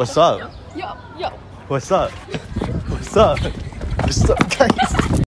What's up? Yo, yo. What's up? What's up? What's up, guys?